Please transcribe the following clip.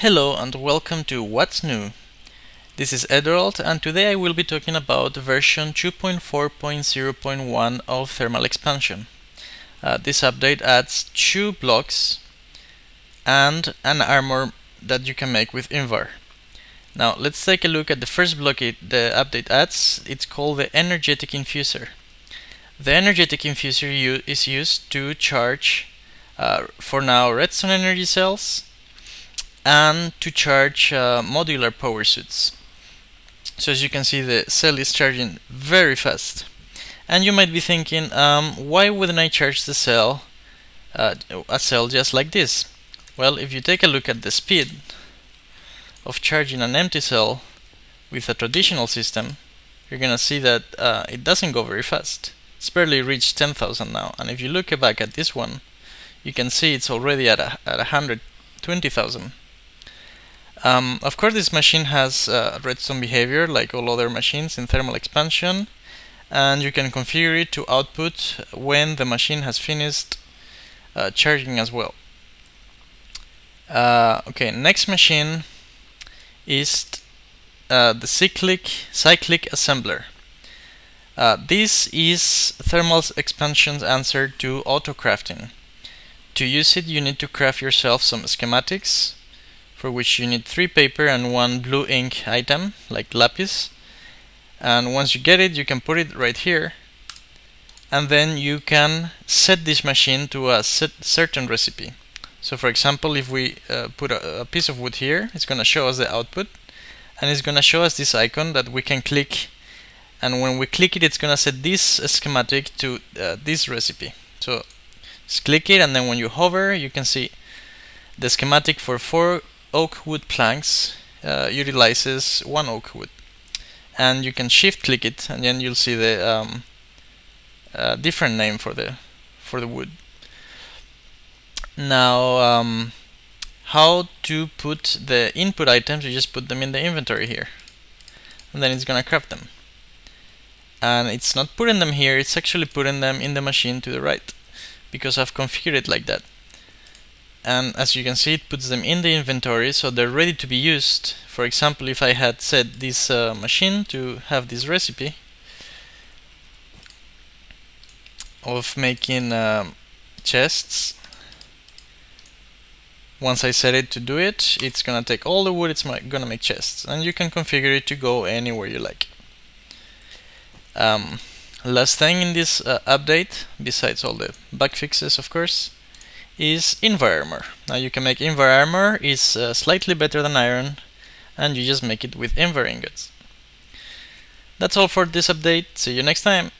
Hello and welcome to What's New. This is Edoreld and today I will be talking about version 2.4.0.1 of Thermal Expansion. Uh, this update adds two blocks and an armor that you can make with Invar. Now let's take a look at the first block it, the update adds. It's called the Energetic Infuser. The Energetic Infuser is used to charge, uh, for now, redstone energy cells and to charge uh, modular power suits. So as you can see the cell is charging very fast. And you might be thinking, um, why wouldn't I charge the cell, uh, a cell just like this? Well, if you take a look at the speed of charging an empty cell with a traditional system, you're gonna see that uh, it doesn't go very fast. It's barely reached 10,000 now, and if you look back at this one, you can see it's already at, a, at 120,000. Um, of course, this machine has uh, redstone behavior like all other machines in thermal expansion, and you can configure it to output when the machine has finished uh, charging as well. Uh, okay, next machine is uh, the cyclic cyclic assembler. Uh, this is thermal expansion's answer to auto crafting. To use it, you need to craft yourself some schematics for which you need three paper and one blue ink item like lapis. And once you get it you can put it right here. And then you can set this machine to a certain recipe. So for example if we uh, put a, a, piece of wood here it's gonna show us the output. And it's gonna show us this icon that we can click. And when we click it it's gonna set this schematic to uh, this recipe. So just click it and then when you hover you can see the schematic for four oak wood planks uh, utilizes one oak wood and you can shift click it and then you'll see the um, uh, different name for the for the wood. Now um, how to put the input items you just put them in the inventory here. And then it's gonna craft them. And it's not putting them here it's actually putting them in the machine to the right because I've configured it like that and as you can see it puts them in the inventory so they're ready to be used. For example if I had set this uh, machine to have this recipe of making um, chests once I set it to do it it's gonna take all the wood it's gonna make chests and you can configure it to go anywhere you like. Um, last thing in this uh, update besides all the bug fixes of course is Invar armor. Now you can make Invar armor is uh, slightly better than iron and you just make it with Invar ingots. That's all for this update, see you next time!